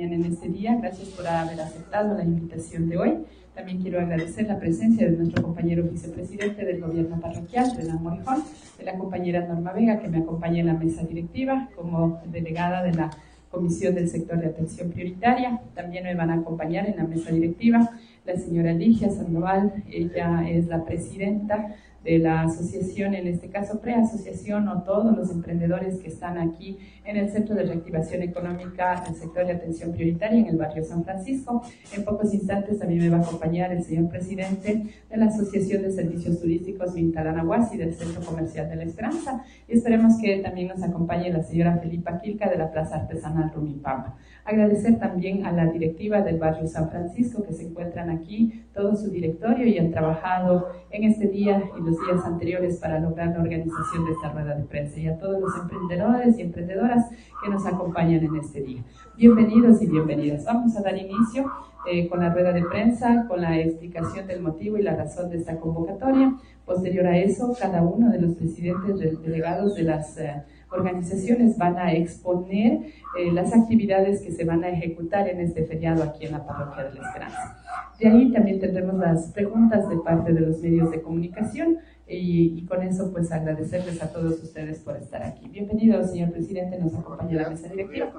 en este día. Gracias por haber aceptado la invitación de hoy. También quiero agradecer la presencia de nuestro compañero vicepresidente del gobierno parroquial, Renan Morijón, de la compañera Norma Vega, que me acompaña en la mesa directiva como delegada de la Comisión del Sector de Atención Prioritaria. También me van a acompañar en la mesa directiva la señora Ligia Sandoval, ella es la presidenta de la asociación, en este caso preasociación o todos los emprendedores que están aquí en el Centro de Reactivación Económica del Sector de Atención Prioritaria en el barrio San Francisco. En pocos instantes también me va a acompañar el señor presidente de la Asociación de Servicios Turísticos Mintalanahuasi del Centro Comercial de la Esperanza y esperemos que también nos acompañe la señora Felipa Quilca de la Plaza Artesanal Rumipamba. Agradecer también a la directiva del barrio San Francisco que se encuentran aquí, todo su directorio y han trabajado en este día y los días anteriores para lograr la organización de esta rueda de prensa y a todos los emprendedores y emprendedoras que nos acompañan en este día. Bienvenidos y bienvenidas. Vamos a dar inicio eh, con la rueda de prensa, con la explicación del motivo y la razón de esta convocatoria. Posterior a eso, cada uno de los presidentes delegados de las eh, organizaciones van a exponer eh, las actividades que se van a ejecutar en este feriado aquí en la Parroquia de la Esperanza. De ahí también tendremos las preguntas de parte de los medios de comunicación y, con eso pues agradecerles a todos ustedes por estar aquí. Bienvenido, señor presidente, nos acompaña la mesa directiva.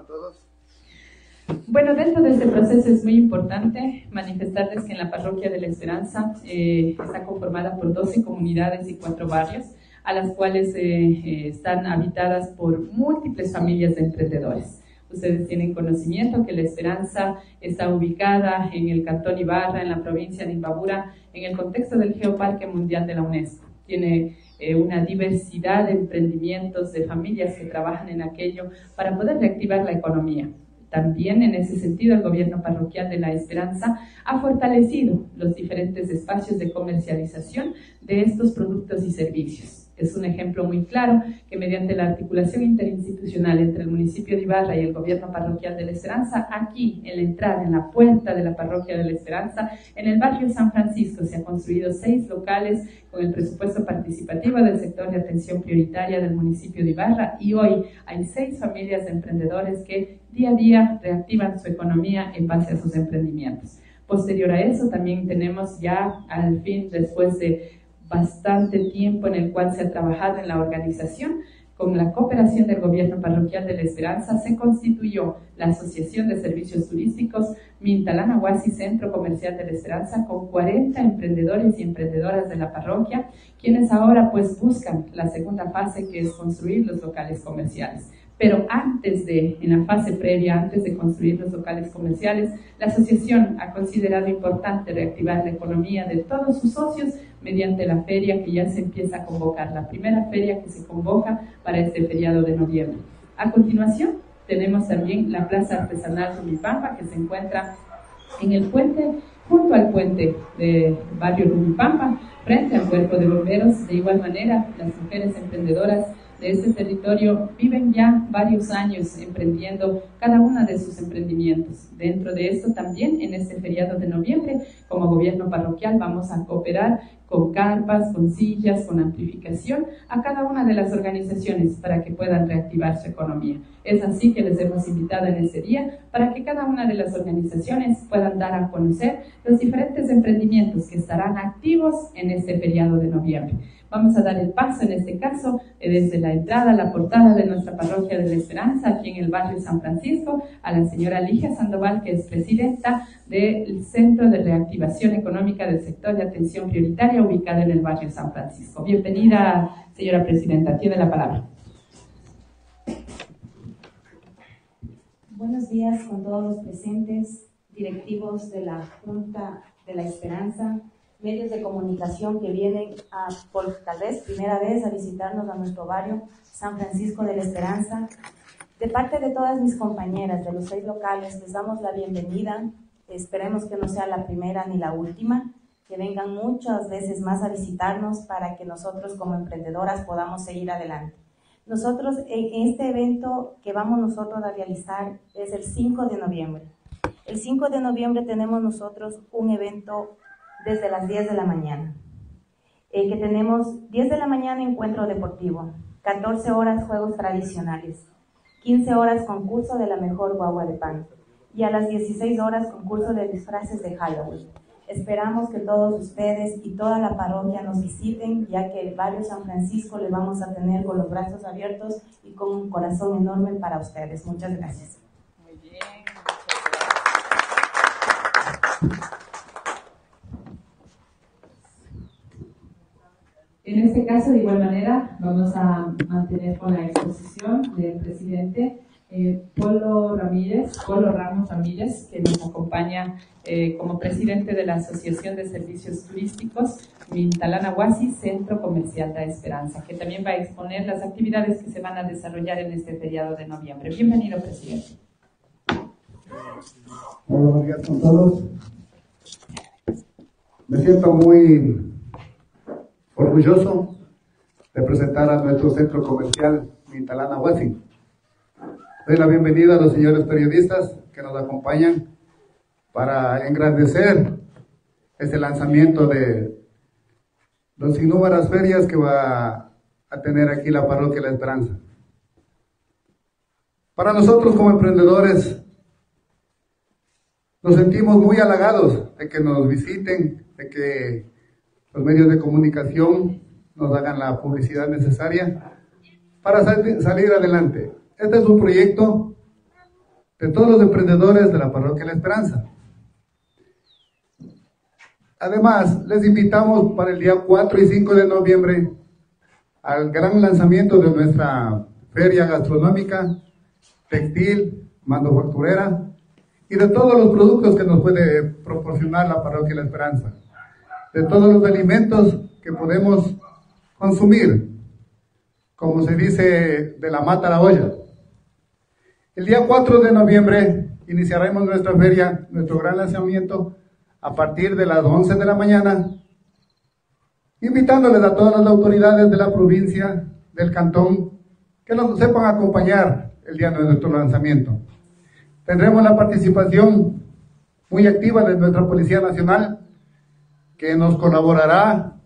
Bueno, dentro de este proceso es muy importante manifestarles que en la Parroquia de la Esperanza eh, está conformada por 12 comunidades y 4 barrios a las cuales eh, eh, están habitadas por múltiples familias de emprendedores. Ustedes tienen conocimiento que La Esperanza está ubicada en el Cantón Ibarra, en la provincia de Imbabura, en el contexto del Geoparque Mundial de la UNESCO. Tiene eh, una diversidad de emprendimientos, de familias que trabajan en aquello para poder reactivar la economía. También en ese sentido el gobierno parroquial de La Esperanza ha fortalecido los diferentes espacios de comercialización de estos productos y servicios es un ejemplo muy claro que mediante la articulación interinstitucional entre el municipio de Ibarra y el gobierno parroquial de la Esperanza, aquí en la entrada, en la puerta de la parroquia de la Esperanza, en el barrio San Francisco se han construido seis locales con el presupuesto participativo del sector de atención prioritaria del municipio de Ibarra y hoy hay seis familias de emprendedores que día a día reactivan su economía en base a sus emprendimientos. Posterior a eso también tenemos ya al fin, después de bastante tiempo en el cual se ha trabajado en la organización. Con la cooperación del Gobierno Parroquial de la Esperanza se constituyó la Asociación de Servicios Turísticos Mintalanahuasi Centro Comercial de la Esperanza con 40 emprendedores y emprendedoras de la parroquia, quienes ahora pues buscan la segunda fase que es construir los locales comerciales. Pero antes de, en la fase previa, antes de construir los locales comerciales, la asociación ha considerado importante reactivar la economía de todos sus socios mediante la feria que ya se empieza a convocar, la primera feria que se convoca para este feriado de noviembre. A continuación, tenemos también la Plaza Artesanal Rumipampa, que se encuentra en el puente, junto al puente de barrio Rumipampa, frente al cuerpo de bomberos. De igual manera, las mujeres emprendedoras de este territorio viven ya varios años emprendiendo cada una de sus emprendimientos. Dentro de esto también en este feriado de noviembre, como gobierno parroquial, vamos a cooperar con carpas, con sillas, con amplificación a cada una de las organizaciones para que puedan reactivar su economía. Es así que les hemos invitado en ese día para que cada una de las organizaciones puedan dar a conocer los diferentes emprendimientos que estarán activos en este feriado de noviembre. Vamos a dar el paso en este caso eh, desde la entrada, la portada de nuestra parroquia de la Esperanza, aquí en el barrio San Francisco, a la señora Ligia Sandoval, que es presidenta del Centro de Reactivación Económica del Sector de Atención Prioritaria, ubicado en el barrio San Francisco. Bienvenida, señora presidenta. Tiene la palabra. Buenos días con todos los presentes, directivos de la Junta de la Esperanza, medios de comunicación que vienen a, por tal vez primera vez a visitarnos a nuestro barrio San Francisco de la Esperanza. De parte de todas mis compañeras de los seis locales, les damos la bienvenida. Esperemos que no sea la primera ni la última, que vengan muchas veces más a visitarnos para que nosotros como emprendedoras podamos seguir adelante. Nosotros en este evento que vamos nosotros a realizar es el 5 de noviembre. El 5 de noviembre tenemos nosotros un evento desde las 10 de la mañana. Eh, que tenemos 10 de la mañana encuentro deportivo, 14 horas juegos tradicionales, 15 horas concurso de la mejor guagua de pan, y a las 16 horas concurso de disfraces de Halloween. Esperamos que todos ustedes y toda la parroquia nos visiten, ya que el barrio San Francisco le vamos a tener con los brazos abiertos y con un corazón enorme para ustedes. Muchas gracias. Muy bien. En este caso, de igual manera, vamos a mantener con la exposición del presidente eh, Polo Ramírez, Polo Ramos Ramírez, que nos acompaña eh, como presidente de la Asociación de Servicios Turísticos Mintalana Huasi, Centro Comercial de Esperanza, que también va a exponer las actividades que se van a desarrollar en este feriado de noviembre. Bienvenido, presidente. Buenos días todos. Me siento muy orgulloso de presentar a nuestro centro comercial Mintalana Huasi Doy la bienvenida a los señores periodistas que nos acompañan para engrandecer este lanzamiento de las innumerables ferias que va a tener aquí la parroquia La Esperanza. Para nosotros como emprendedores, nos sentimos muy halagados de que nos visiten, de que los medios de comunicación nos hagan la publicidad necesaria para salir adelante. Este es un proyecto de todos los emprendedores de la Parroquia La Esperanza. Además, les invitamos para el día 4 y 5 de noviembre al gran lanzamiento de nuestra feria gastronómica, textil, manufacturera y de todos los productos que nos puede proporcionar la Parroquia La Esperanza, de todos los alimentos que podemos consumir, como se dice, de la mata a la olla. El día 4 de noviembre iniciaremos nuestra feria, nuestro gran lanzamiento, a partir de las 11 de la mañana, invitándoles a todas las autoridades de la provincia, del cantón, que nos sepan acompañar el día de nuestro lanzamiento. Tendremos la participación muy activa de nuestra Policía Nacional, que nos colaborará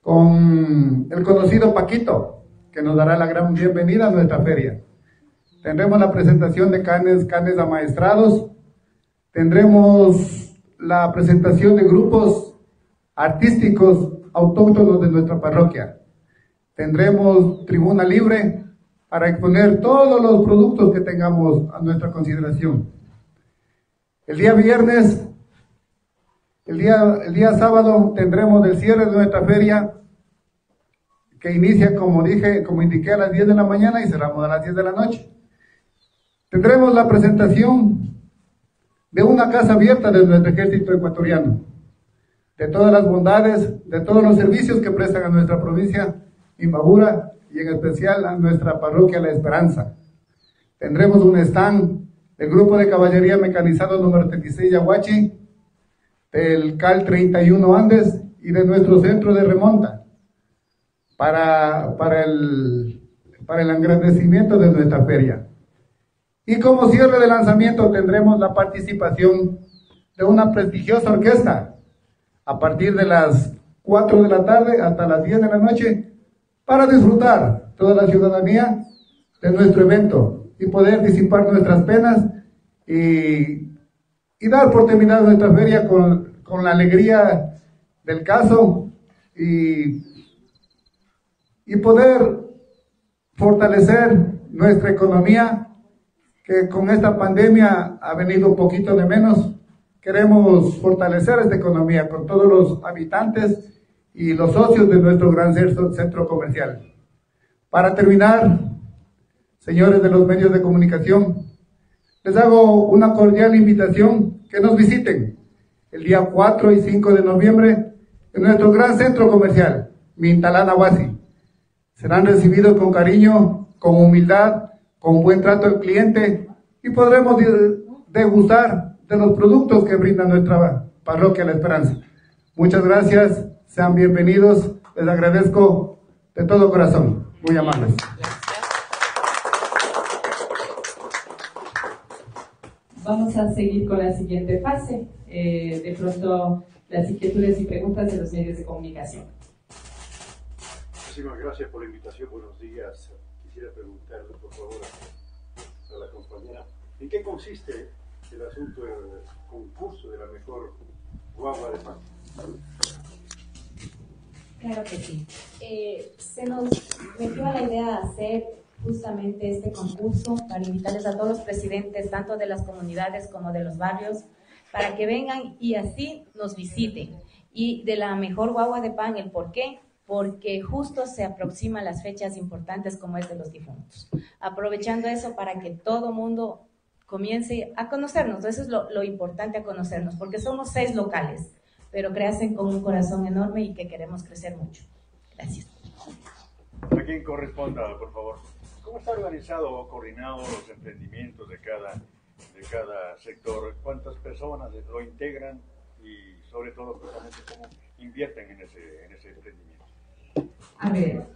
con el conocido Paquito, que nos dará la gran bienvenida a nuestra feria. Tendremos la presentación de canes, canes amaestrados. Tendremos la presentación de grupos artísticos autóctonos de nuestra parroquia. Tendremos tribuna libre para exponer todos los productos que tengamos a nuestra consideración. El día viernes, el día, el día sábado tendremos el cierre de nuestra feria que inicia, como dije, como indiqué, a las 10 de la mañana y cerramos a las 10 de la noche. Tendremos la presentación de una casa abierta de nuestro ejército ecuatoriano, de todas las bondades, de todos los servicios que prestan a nuestra provincia Imbabura y en especial a nuestra parroquia La Esperanza. Tendremos un stand del Grupo de Caballería Mecanizado número 36 Yahuachi, del CAL 31 Andes y de nuestro centro de remonta para, para, el, para el engrandecimiento de nuestra feria. Y como cierre de lanzamiento tendremos la participación de una prestigiosa orquesta. A partir de las 4 de la tarde hasta las 10 de la noche para disfrutar toda la ciudadanía de nuestro evento y poder disipar nuestras penas y, y dar por terminada nuestra feria con, con la alegría del caso y, y poder fortalecer nuestra economía que con esta pandemia ha venido un poquito de menos. Queremos fortalecer esta economía con todos los habitantes y los socios de nuestro gran centro comercial. Para terminar, señores de los medios de comunicación, les hago una cordial invitación que nos visiten el día 4 y 5 de noviembre en nuestro gran centro comercial, Mintalana Huasi. Serán recibidos con cariño, con humildad con buen trato al cliente y podremos degustar de los productos que brinda nuestra parroquia La Esperanza. Muchas gracias, sean bienvenidos, les agradezco de todo corazón, muy amables. Vamos a seguir con la siguiente fase, eh, de pronto las inquietudes y preguntas de los medios de comunicación. Muchísimas gracias por la invitación, buenos días quisiera preguntarle, por favor, a la compañera, ¿en qué consiste el asunto del concurso de la mejor guagua de pan. Claro que sí. Eh, se nos metió a la idea de hacer justamente este concurso para invitarles a todos los presidentes, tanto de las comunidades como de los barrios, para que vengan y así nos visiten. Y de la mejor guagua de pan, ¿el por qué? Porque justo se aproximan las fechas importantes como es de los difuntos. Aprovechando eso para que todo mundo comience a conocernos. Eso es lo, importante a conocernos, porque somos seis locales, pero crecen con un corazón enorme y que queremos crecer mucho. Gracias. A quien corresponda, por favor. ¿Cómo está organizado o coordinado los emprendimientos de cada, de cada sector? ¿Cuántas personas lo integran y sobre todo cómo invierten en ese, en ese emprendimiento? A ver,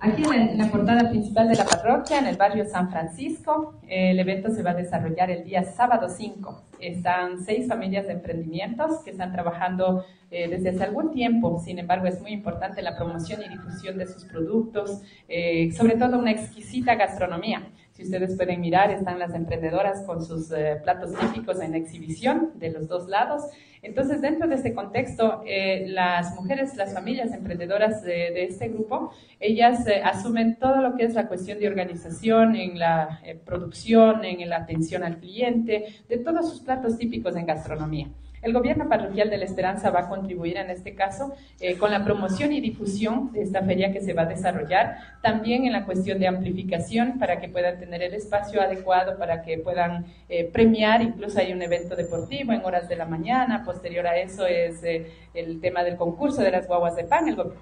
aquí en la, portada principal de la parroquia, en el barrio San Francisco, el evento se va a desarrollar el día sábado 5. Están seis familias de emprendimientos que están trabajando eh, desde hace algún tiempo. Sin embargo, es muy importante la promoción y difusión de sus productos, eh, sobre todo una exquisita gastronomía. Si ustedes pueden mirar, están las emprendedoras con sus eh, platos típicos en exhibición de los dos lados. Entonces, dentro de este contexto, eh, las mujeres, las familias emprendedoras de, de este grupo, ellas eh, asumen todo lo que es la cuestión de organización en la eh, producción, en la atención al cliente, de todos sus platos típicos en gastronomía. El gobierno parroquial de la Esperanza va a contribuir en este caso eh, con la promoción y difusión de esta feria que se va a desarrollar, también en la cuestión de amplificación para que puedan tener el espacio adecuado, para que puedan eh, premiar, incluso hay un evento deportivo en horas de la mañana, posterior a eso es eh, el tema del concurso de las guaguas de pan, el, go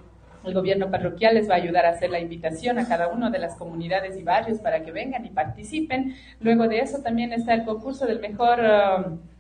el gobierno parroquial les va a ayudar a hacer la invitación a cada una de las comunidades y barrios para que vengan y participen. Luego de eso también está el concurso del mejor... Uh,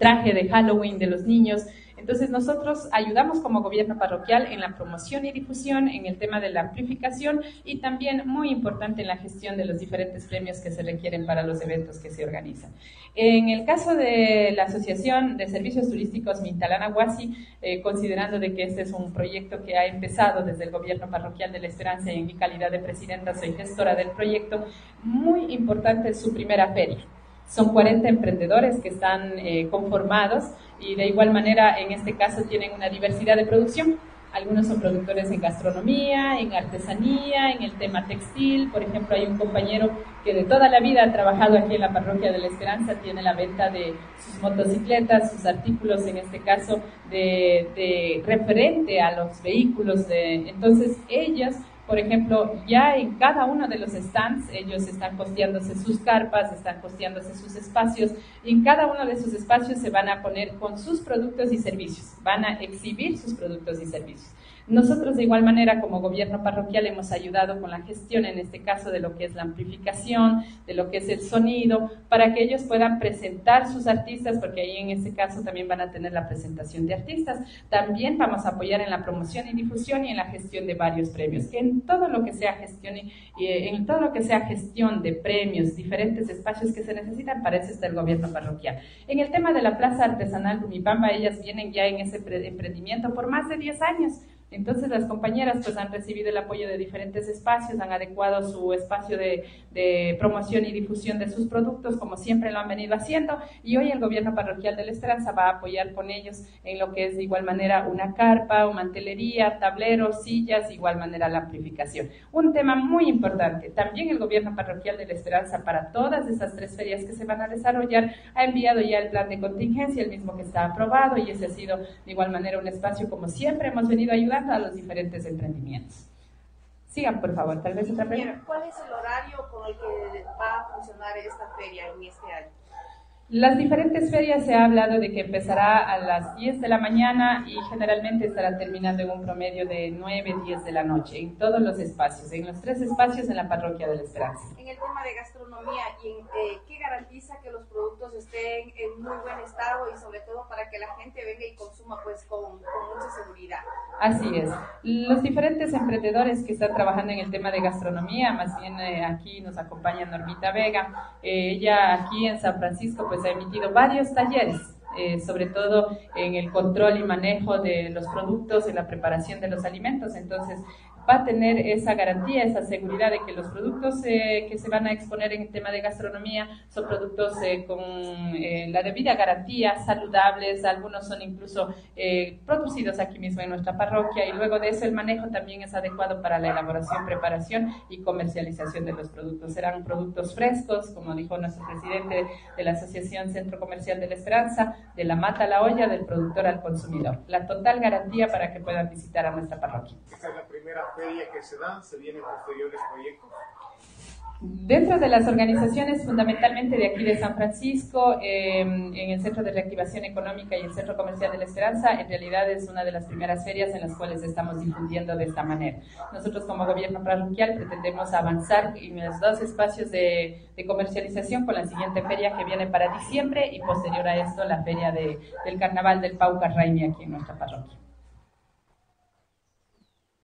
traje de Halloween de los niños. Entonces nosotros ayudamos como gobierno parroquial en la promoción y difusión, en el tema de la amplificación y también muy importante en la gestión de los diferentes premios que se requieren para los eventos que se organizan. En el caso de la Asociación de Servicios Turísticos Mintalana Huasi, eh, considerando de que este es un proyecto que ha empezado desde el gobierno parroquial de la Esperanza y en mi calidad de presidenta soy gestora del proyecto, muy importante es su primera feria. Son 40 emprendedores que están eh, conformados y de igual manera en este caso tienen una diversidad de producción. Algunos son productores en gastronomía, en artesanía, en el tema textil. Por ejemplo, hay un compañero que de toda la vida ha trabajado aquí en la parroquia de la Esperanza, tiene la venta de sus motocicletas, sus artículos, en este caso, de, de referente a los vehículos. De, entonces, ellas por ejemplo, ya en cada uno de los stands ellos están costeándose sus carpas, están costeándose sus espacios y en cada uno de esos espacios se van a poner con sus productos y servicios, van a exhibir sus productos y servicios. Nosotros de igual manera como gobierno parroquial hemos ayudado con la gestión, en este caso de lo que es la amplificación, de lo que es el sonido, para que ellos puedan presentar sus artistas, porque ahí en este caso también van a tener la presentación de artistas. También vamos a apoyar en la promoción y difusión y en la gestión de varios premios, que en todo lo que sea gestión y, en todo lo que sea gestión de premios, diferentes espacios que se necesitan, para eso el gobierno parroquial. En el tema de la plaza artesanal Rumipamba, ellas vienen ya en ese emprendimiento por más de 10 años. Entonces las compañeras pues han recibido el apoyo de diferentes espacios, han adecuado su espacio de, de, promoción y difusión de sus productos como siempre lo han venido haciendo y hoy el gobierno parroquial de la Esperanza va a apoyar con ellos en lo que es de igual manera una carpa, o mantelería, tableros, sillas, de igual manera la amplificación. Un tema muy importante, también el gobierno parroquial de la Esperanza para todas esas tres ferias que se van a desarrollar ha enviado ya el plan de contingencia, el mismo que está aprobado y ese ha sido de igual manera un espacio como siempre hemos venido ayudando a los diferentes emprendimientos. Sigan, por favor, tal vez otra pregunta. ¿Cuál es el horario con el que va a funcionar esta feria en este año? Las diferentes ferias se ha hablado de que empezará a las 10 de la mañana y generalmente estará terminando en un promedio de 9, 10 de la noche, en todos los espacios, en los tres espacios en la parroquia de la Esperanza. En el tema de gastronomía, ¿qué garantiza que los productos estén en muy buen estado y sobre todo para que la gente venga y consuma pues con, con mucha seguridad? Así es. Los diferentes emprendedores que están trabajando en el tema de gastronomía, más bien eh, aquí nos acompaña Normita Vega, eh, ella aquí en San Francisco pues ha emitido varios talleres, eh, sobre todo en el control y manejo de los productos, en la preparación de los alimentos. Entonces, va a tener esa garantía, esa seguridad de que los productos eh, que se van a exponer en el tema de gastronomía son productos eh, con eh, la debida garantía, saludables, algunos son incluso producidos aquí mismo en nuestra parroquia y luego de eso el manejo también es adecuado para la elaboración, preparación y comercialización de los productos. Serán productos frescos, como dijo nuestro presidente de la Asociación Centro Comercial de la Esperanza, de la mata a la olla, del productor al consumidor. La total garantía para que puedan visitar a nuestra parroquia. Esta es la primera feria que se da, se vienen posteriores proyectos. Dentro de las organizaciones fundamentalmente de aquí de San Francisco, eh, en el Centro de Reactivación Económica y el Centro Comercial de la Esperanza, en realidad es una de las primeras ferias en las cuales estamos difundiendo de esta manera. Nosotros como gobierno parroquial pretendemos avanzar en los dos espacios de, comercialización con la siguiente feria que viene para diciembre y posterior a esto la feria del Carnaval del Pauca Raimi aquí en nuestra parroquia.